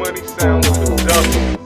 money sound of production.